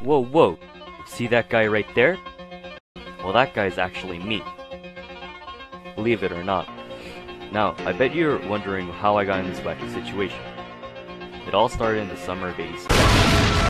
Whoa, whoa. See that guy right there? Well, that guy's actually me. Believe it or not. Now, I bet you're wondering how I got in this wacky situation. It all started in the summer of 86.